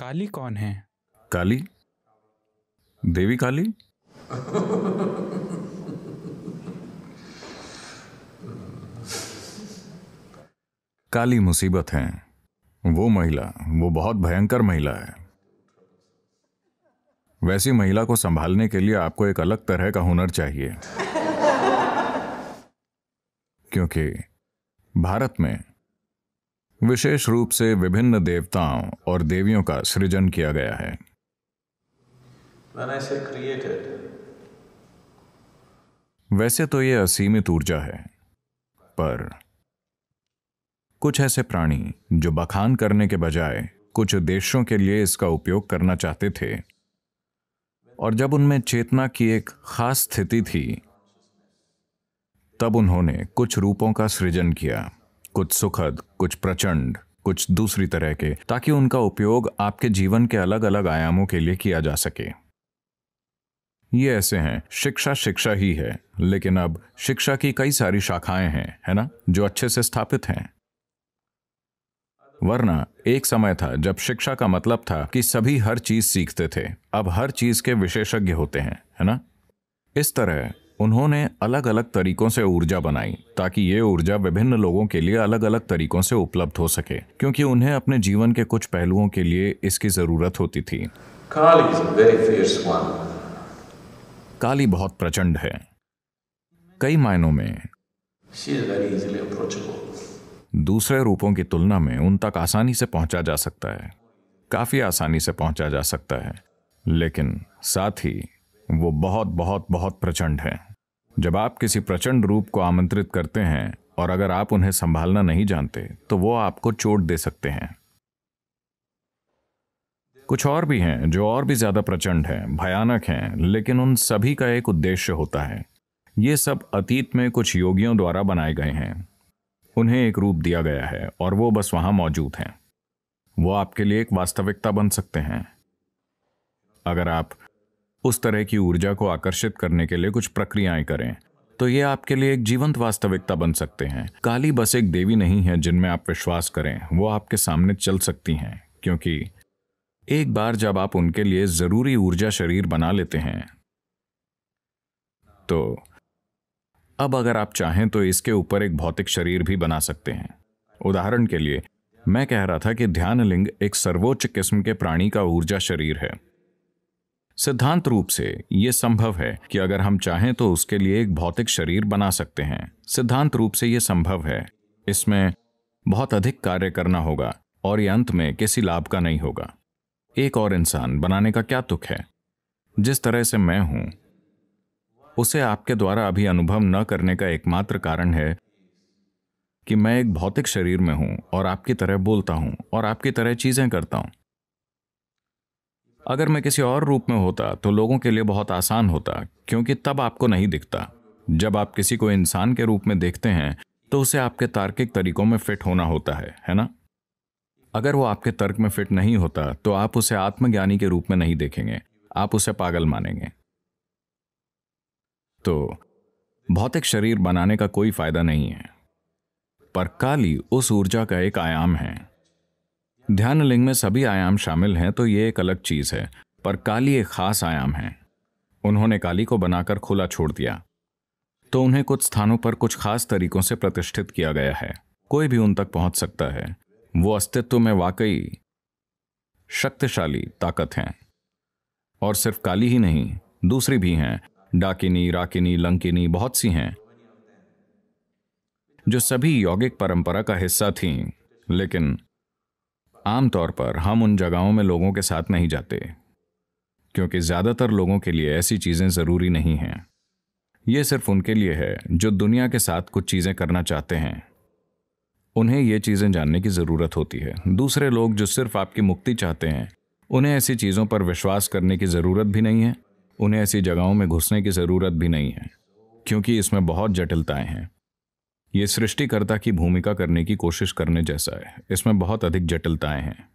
काली कौन है? काली? देवी काली? काली मुसीबत है। वो महिला, वो बहुत भयंकर महिला है। वैसी महिला को संभालने के लिए आपको एक अलग तरह का हुनर चाहिए। क्योंकि भारत में विशेष रूप से विभिन्न देवताओं और देवियों का सृजन किया गया है। वैसे तो यह असीमित ऊर्जा है पर कुछ ऐसे प्राणी जो बखान करने के बजाय कुछ उद्देश्यों के लिए इसका उपयोग करना चाहते थे और जब उनमें चेतना की एक खास स्थिति थी तब उन्होंने कुछ रूपों का सृजन किया। कुछ सुखद, कुछ प्रचंड, कुछ दूसरी तरह के, ताकि उनका उपयोग आपके जीवन के अलग अलग आयामों के लिए किया जा सके। ये ऐसे हैं, शिक्षा शिक्षा ही है, लेकिन अब शिक्षा की कई सारी शाखाएँ हैं, है ना, जो अच्छे से स्थापित हैं। वरना, एक समय था जब शिक्षा का मतलब था कि सभी हर चीज़ सीखते थे, अब हर चीज़ के विशेषज्ञ होते हैं, है ना? इस तरह उन्होंने अलग अलग तरीकों से ऊर्जा बनाई ताकि ये ऊर्जा विभिन्न लोगों के लिए अलग अलग तरीकों से उपलब्ध हो सके क्योंकि उन्हें अपने जीवन के कुछ पहलुओं के लिए इसकी ज़रूरत होती थी. काली बहुत प्रचंड है कई मायनों में. दूसरे रूपों की तुलना में उन तक आसानी से पहुँचा जा सकता है काफ़ी आसानी से पहुँचा जा सकता है लेकिन साथ ही वो बहुत बहुत बहुत प्रचंड है जब आप किसी प्रचंड रूप को आमंत्रित करते हैं और अगर आप उन्हें संभालना नहीं जानते तो वो आपको चोट दे सकते हैं। कुछ और भी हैं जो और भी ज़्यादा प्रचंड हैं, भयानक हैं, लेकिन उन सभी का एक उद्देश्य होता है। ये सब अतीत में कुछ योगियों द्वारा बनाए गए हैं। उन्हें एक रूप दिया गया है और वो बस वहाँ मौजूद हैं। वो आपके लिए एक वास्तविकता बन सकते हैं। अगर आप उस तरह की ऊर्जा को आकर्षित करने के लिए कुछ प्रक्रियाएँ करें। तो ये आपके लिए एक जीवंत वास्तविकता बन सकते हैं। काली बस एक देवी नहीं है जिनमें आप विश्वास करें। वो आपके सामने चल सकती हैं, क्योंकि एक बार जब आप उनके लिए ज़रूरी ऊर्जा शरीर बना लेते हैं तो अब अगर आप चाहें तो इसके ऊपर एक भौतिक शरीर भी बना सकते हैं। उदाहरण के लिए, मैं कह रहा था कि ध्यान लिंग एक सर्वोच्च किस्म के प्राणी का ऊर्जा शरीर है। सिद्धांत रूप से यह संभव है कि अगर हम चाहें तो उसके लिए एक भौतिक शरीर बना सकते हैं। सिद्धांत रूप से यह संभव है। इसमें बहुत अधिक कार्य करना होगा और ये अंत में किसी लाभ का नहीं होगा। एक और इंसान बनाने का क्या तुक है? जिस तरह से मैं हूँ, उसे आपके द्वारा अभी अनुभव न करने का एकमात्र कारण है कि मैं एक भौतिक शरीर में हूँ और आपकी तरह बोलता हूँ और आपकी तरह चीज़ें करता हूँ। अगर मैं किसी और रूप में होता तो लोगों के लिए बहुत आसान होता, क्योंकि तब आपको नहीं दिखता। जब आप किसी को इंसान के रूप में देखते हैं तो उसे आपके तार्किक तरीकों में फिट होना होता है है ना? अगर वो आपके तर्क में फिट नहीं होता तो आप उसे आत्मज्ञानी के रूप में नहीं देखेंगे, आप उसे पागल मानेंगे। तो भौतिक शरीर बनाने का कोई फ़ायदा नहीं है, पर काली उस ऊर्जा का एक आयाम है। ध्यान लिंग में सभी आयाम शामिल हैं तो ये एक अलग चीज़ है, पर काली एक खास आयाम है। उन्होंने काली को बनाकर खुला छोड़ दिया। तो उन्हें कुछ स्थानों पर कुछ खास तरीकों से प्रतिष्ठित किया गया है। कोई भी उन तक पहुँच सकता है। वो अस्तित्व में वाकई शक्तिशाली, ताकत हैं। और सिर्फ़ काली ही नहीं, दूसरी भी हैं। डाकिनी, राकिनी, लंकिनी, बहुत सी हैं, जो सभी यौगिक परंपरा का हिस्सा थीं, लेकिन आमतौर पर हम उन जगहों में लोगों के साथ नहीं जाते, क्योंकि ज़्यादातर लोगों के लिए ऐसी चीज़ें ज़रूरी नहीं हैं। यह सिर्फ़ उनके लिए है, जो दुनिया के साथ कुछ चीज़ें करना चाहते हैं। उन्हें ये चीज़ें जानने की ज़रूरत होती है। दूसरे लोग जो सिर्फ़ आपकी मुक्ति चाहते हैं, उन्हें ऐसी चीज़ों पर विश्वास करने की ज़रूरत भी नहीं है, उन्हें ऐसी जगहों में घुसने की ज़रूरत भी नहीं है, क्योंकि इसमें बहुत जटिलताएँ हैं। ये सृष्टिकर्ता की भूमिका करने की कोशिश करने जैसा है। इसमें बहुत अधिक जटिलताएँ हैं।